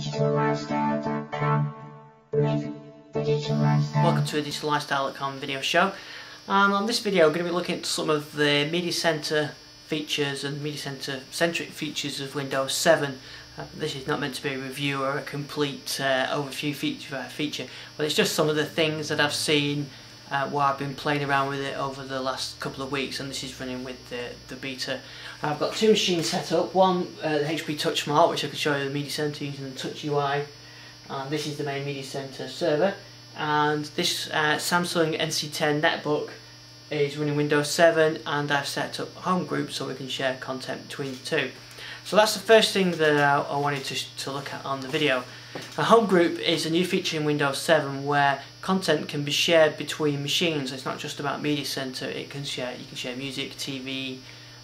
Welcome to a DigitalLifestyle.com video show. And on this video I'm going to be looking at some of the Media Center features and Media Center centric features of Windows 7. Uh, this is not meant to be a review or a complete uh, overview feature, feature, but it's just some of the things that I've seen uh, while I've been playing around with it over the last couple of weeks and this is running with the, the beta. I've got two machines set up, one uh, the HP Touch Smart which I can show you the Media Center using the Touch UI and this is the main Media Center server and this uh, Samsung NC10 netbook is running Windows 7 and I've set up home group so we can share content between the two. So that's the first thing that I, I wanted to, to look at on the video. A home group is a new feature in Windows 7 where content can be shared between machines. It's not just about Media Center, it can share, you can share music, TV,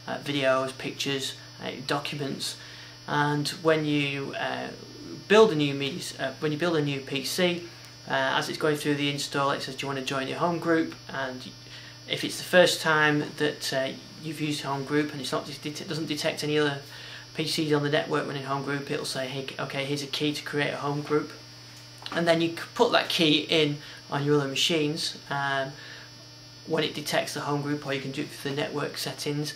uh, videos, pictures, uh, documents and when you uh, build a new media, uh, when you build a new PC uh, as it's going through the install it says do you want to join your home group and if it's the first time that uh, you've used home group and it's not it doesn't detect any other PCs on the network running home group it'll say hey okay here's a key to create a home group. And then you put that key in on your other machines um, when it detects the home group or you can do it through the network settings.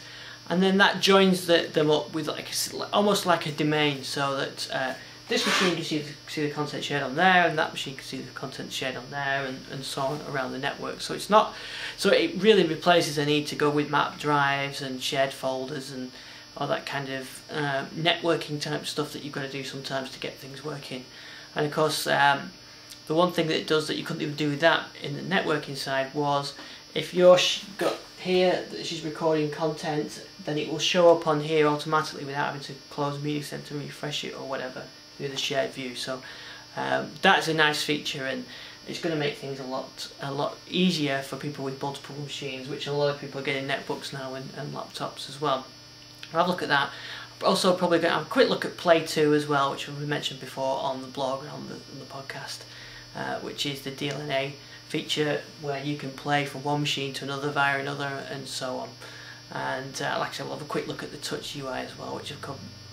And then that joins the, them up with like a, almost like a domain so that uh, this machine can see the, see the content shared on there and that machine can see the content shared on there and, and so on around the network. So it's not so it really replaces the need to go with map drives and shared folders and all that kind of um, networking type stuff that you've got to do sometimes to get things working and of course um, the one thing that it does that you couldn't even do with that in the networking side was if you're got here that she's recording content then it will show up on here automatically without having to close media center refresh it or whatever through the shared view. So um, that's a nice feature and it's going to make things a lot a lot easier for people with multiple machines, which a lot of people are getting netbooks now and, and laptops as well. Have a look at that. Also, probably going to have a quick look at Play To as well, which we mentioned before on the blog and on the, on the podcast, uh, which is the DLNA feature where you can play from one machine to another via another and so on. And uh, like I said, we'll have a quick look at the Touch UI as well, which I've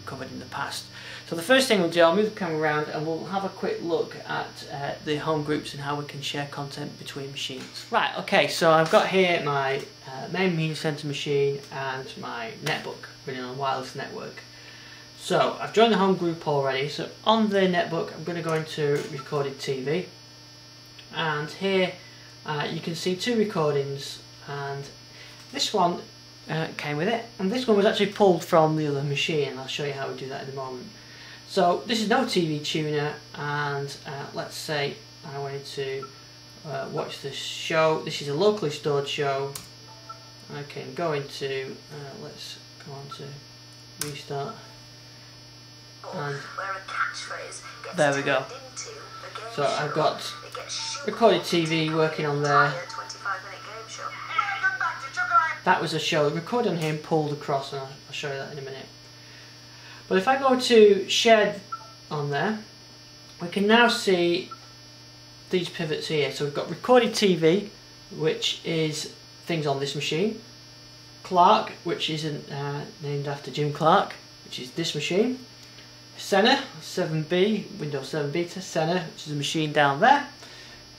covered in the past. So the first thing we'll do, I'll move the camera around and we'll have a quick look at uh, the home groups and how we can share content between machines. Right, okay, so I've got here my uh, main media center machine and my netbook running on a wireless network. So I've joined the home group already, so on the netbook I'm going to go into recorded TV and here uh, you can see two recordings and this one uh, came with it and this one was actually pulled from the other machine I'll show you how we do that in a moment. So this is no TV tuner and uh, let's say I wanted to uh, watch this show. This is a locally stored show. I can go into, uh, let's go on to restart. And there we go. So I've got recorded TV working on there. That was a show recorded on here and pulled across and I'll show you that in a minute. But if I go to shared on there, we can now see these pivots here. So we've got recorded TV, which is things on this machine. Clark, which isn't uh, named after Jim Clark, which is this machine. Senna 7B, Windows 7 Beta, Senna, which is a machine down there.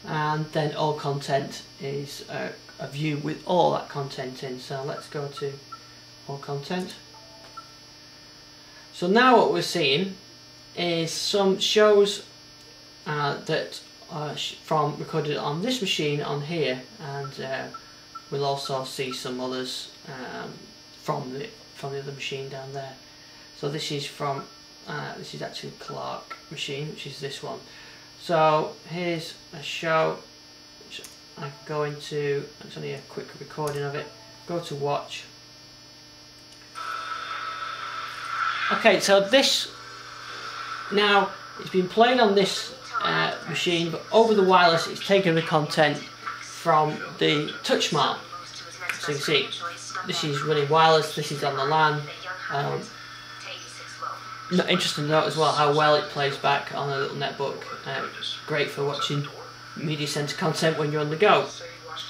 And then all content is uh, a view with all that content in. So let's go to all content. So now what we're seeing is some shows uh, that are from recorded on this machine on here and uh, we'll also see some others um, from the from the other machine down there. So this is from uh, this is actually Clark machine which is this one. So here's a show which I go into, it's only a quick recording of it, go to watch Okay, so this now it's been playing on this uh, machine, but over the wireless, it's taken the content from the TouchSmart. So you can see, this is running wireless. This is on the LAN. Um, interesting note as well how well it plays back on a little netbook. Uh, great for watching media center content when you're on the go.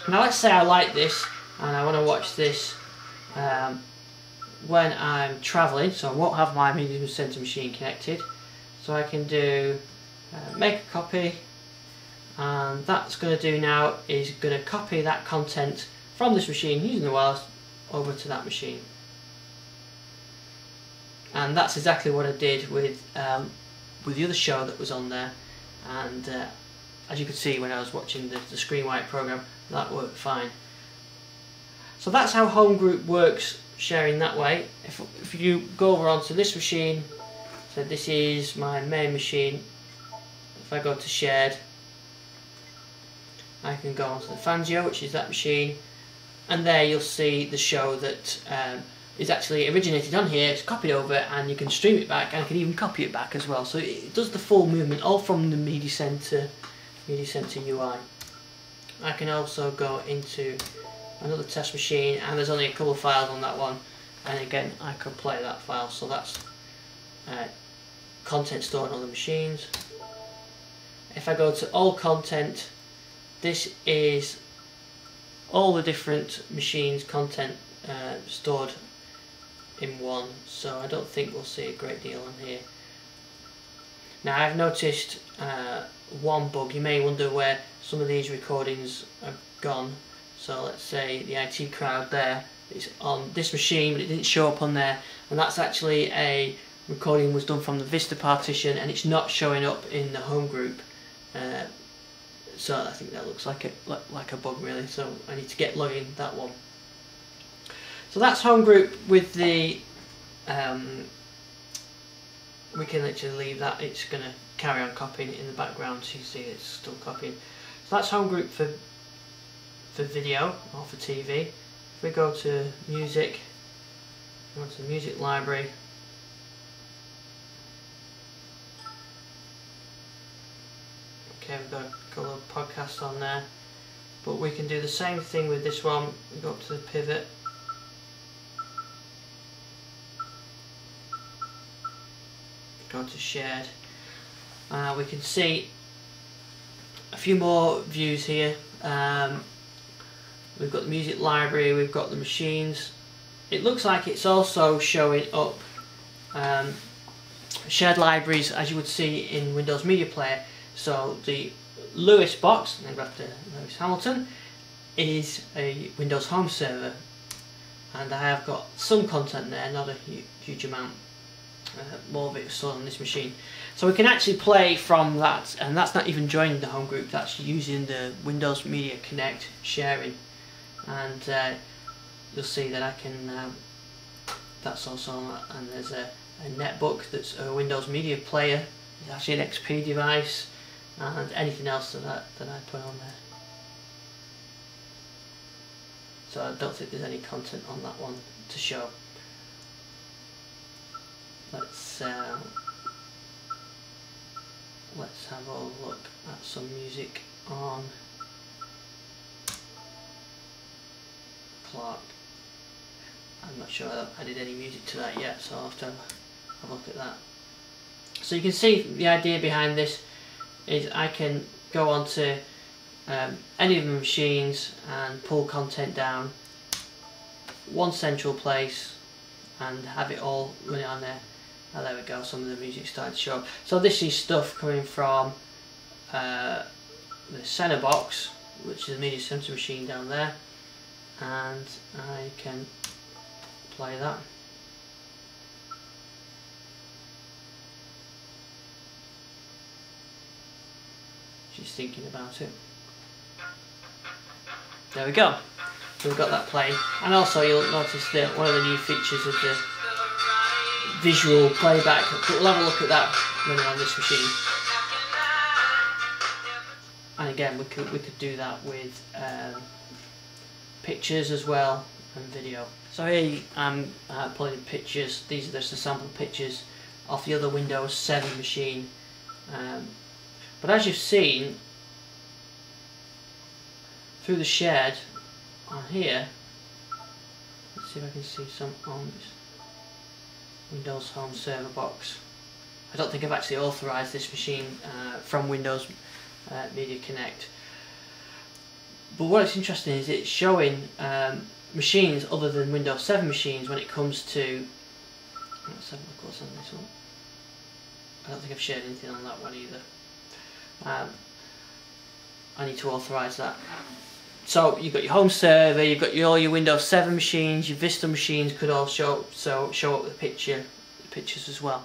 Now let's say I like this and I want to watch this um, when I'm travelling, so I won't have my media center machine connected. So I can do uh, make a copy. And that's going to do now is going to copy that content from this machine using the wireless over to that machine. And that's exactly what I did with um, with the other show that was on there. And uh, as you could see when I was watching the, the ScreenWrite program that worked fine. So that's how home group works sharing that way if, if you go over onto this machine so this is my main machine if I go to shared I can go onto the Fangio which is that machine and there you'll see the show that um, is actually originated on here, it's copied over and you can stream it back and I can even copy it back as well. So it does the full movement all from the Media Center, Media Center UI. I can also go into another test machine and there's only a couple of files on that one. And again I could play that file so that's uh, content stored on the machines. If I go to all content this is all the different machines content uh, stored in one so I don't think we'll see a great deal on here. Now I've noticed uh, one bug. You may wonder where some of these recordings have gone so let's say the IT crowd there is on this machine but it didn't show up on there. And that's actually a recording was done from the Vista partition and it's not showing up in the home group. Uh, so I think that looks like a like a bug really. So I need to get logging that one. So that's home group with the um, we can literally leave that. It's going to carry on copying in the background so you see it's still copying. So that's home group for for video or for TV if we go to music go to the music library Okay, we've got a couple of podcasts on there. But we can do the same thing with this one. We go up to the pivot. Go to shared. Uh, we can see a few more views here. Um, we've got the music library, we've got the machines. It looks like it's also showing up um, shared libraries as you would see in Windows Media Player so the Lewis box, named after Lewis Hamilton, is a Windows Home server and I have got some content there, not a huge amount. Uh, more of it stored on this machine. So we can actually play from that and that's not even joining the home group, that's using the Windows Media Connect sharing and uh, you'll see that I can, um, that's also and there's a, a netbook that's a Windows Media Player, it's actually an XP device and anything else that I, that I put on there. So I don't think there's any content on that one to show. Let's uh, let's have a look at some music on Clark. I'm not sure I did any music to that yet, so I'll have to have a look at that. So you can see the idea behind this is I can go onto um, any of the machines and pull content down one central place and have it all running on there oh, there we go some of the music started to show up so this is stuff coming from uh, the Senna box which is the media center machine down there and I can play that she's thinking about it. There we go. So we've got that playing. And also you'll notice that one of the new features of the visual playback. We'll have a look at that when we on this machine. And again, we could we could do that with um, pictures as well and video. So here I'm uh, playing pictures. These are just the sample pictures off the other Windows 7 machine. Um, but as you've seen, through the shed on here, let's see if I can see some on this Windows Home Server box. I don't think I've actually authorized this machine uh, from Windows uh, Media Connect. But what's interesting is it's showing um, machines other than Windows 7 machines when it comes to let's have a look what's on this one I don't think I've shared anything on that one either. Um, I need to authorise that. So you've got your home server, you've got your, all your Windows 7 machines, your Vista machines could all show so show up the picture the pictures as well.